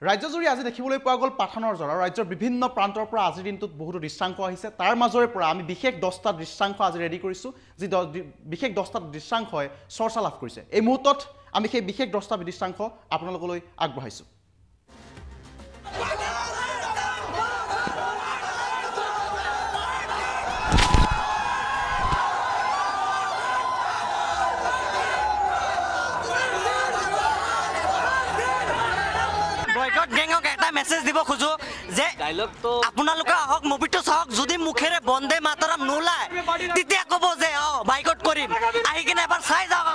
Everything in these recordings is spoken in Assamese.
ৰাজ্যজুৰি আজি দেখিবলৈ পোৱা গ'ল পাঠানৰ জ্বৰ আৰু ৰাজ্যৰ বিভিন্ন প্ৰান্তৰ পৰা আজিৰ দিনটোত বহুতো দৃশ্যাংশ আহিছে। তাৰ মাজৰে পৰা আমি বিশেষ দহটা দৃশ্যাংশ আজি ৰেডি কৰিছোঁ যি বিশেষ দহটা দৃশ্যাংশই চৰ্চা লাভ কৰিছে। এই মুহূৰ্তত আমি সেই বিশেষ দহটা দৃশ্যাংশ আপোনালোকলৈ আগবঢ়াইছোঁ। এটা মেছেজ দিব খোজো যে আপোনালোকে আহক মুভিটো চাওক যদি মুখেৰে বন্দে মাতৰম নোলায় তেতিয়া ক'ব যে অ বাইকট কৰিম। আহি কিনে এবাৰ চাই যাওক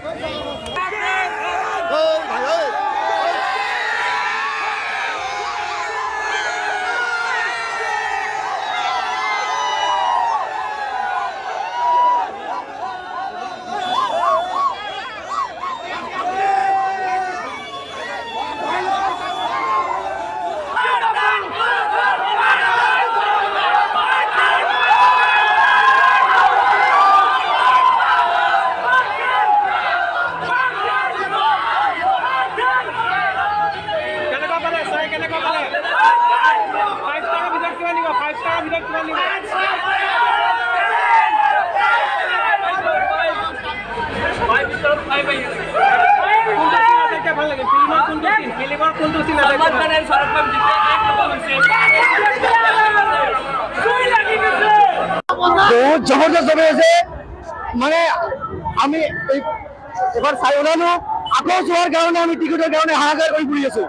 Perfect. বহুত জবৰদস্ত চলি আছে। মানে আমি এবাৰ চাই ওলালো। আকৌ চোৱাৰ কাৰণে আমি টিকেটৰ কাৰণে হাহাকাৰ কৰি ফুৰি আছো।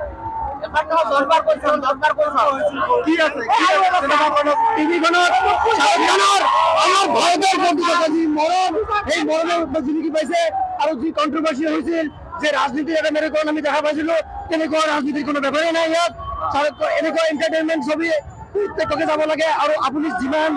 মৰম সেই মৰমৰ জিলিকি পাইছে আৰু যি কণ্ট্ৰভাৰ্চি হৈছিল যে ৰাজনীতিৰ আমি দেখা পাইছিলো তেনেকুৱা ৰাজনীতিৰ কোনো বেপাৰেই নাই ইয়াত। এনেকুৱা এণ্টাৰটেইনমেণ্ট ছবি প্ৰত্যেককে যাব লাগে আৰু আপুনি যিমান